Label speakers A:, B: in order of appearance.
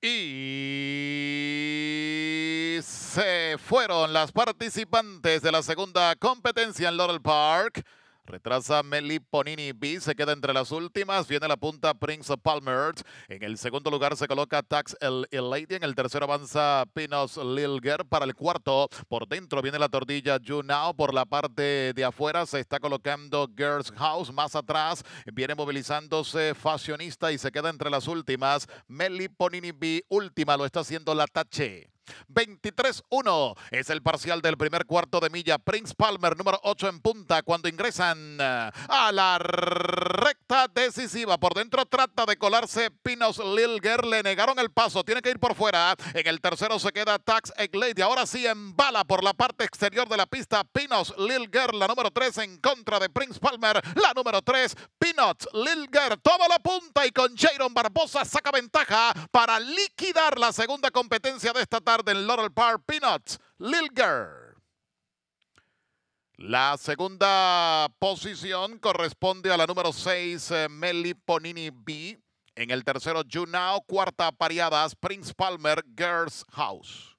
A: Y se fueron las participantes de la segunda competencia en Laurel Park. Retrasa Meli Ponini B, se queda entre las últimas. Viene la punta Prince Palmer. En el segundo lugar se coloca Tax el, Lady. En el tercero avanza Pinos Lilger. Para el cuarto, por dentro viene la tordilla Junao. Por la parte de afuera se está colocando Girls House. Más atrás viene movilizándose Fashionista y se queda entre las últimas. Meli Ponini B, última, lo está haciendo la Tache. 23-1 es el parcial del primer cuarto de milla. Prince Palmer, número 8 en punta, cuando ingresan a la recta decisiva. Por dentro trata de colarse Pinos Lilger. Le negaron el paso. Tiene que ir por fuera. En el tercero se queda Tax Eglade. Ahora sí en bala por la parte exterior de la pista. Pinos Lilger, la número 3 en contra de Prince Palmer. La número 3, Pinos Lilger. Toma la punta y con Jaron Barbosa saca ventaja para liquidar la segunda competencia de esta tarde del Laurel Park Peanuts, Lilger. La segunda posición corresponde a la número 6, eh, Meli Ponini B. En el tercero, Junao. Cuarta, pareadas, Prince Palmer, Girls House.